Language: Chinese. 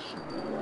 什么？